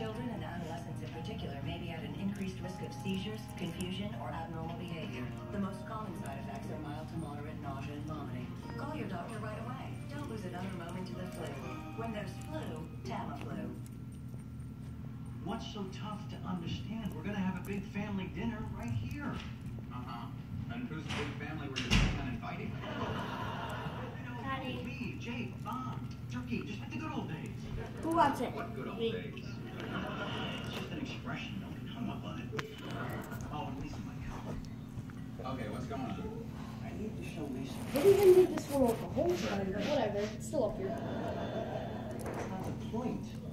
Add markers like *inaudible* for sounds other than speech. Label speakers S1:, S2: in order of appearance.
S1: Children and adolescents in particular may be at an increased risk of seizures, confusion, or abnormal behavior. When there's flu, Tamiflu.
S2: What's so tough to understand? We're gonna have a big family dinner right here.
S3: Uh-huh. And who's the big family we're just kind of inviting? *laughs*
S4: Daddy.
S2: Me, Jake, Mom, Turkey, just like the good old days.
S4: Who wants it?
S3: What good old
S4: Me.
S3: days.
S2: It's just an expression. Don't get hung up on it. Oh, and Lisa might help.
S3: Okay, what's going on?
S2: I need to show Lisa.
S5: I didn't even need this one with the whole time, but whatever. It's still up here.
S2: Not the point.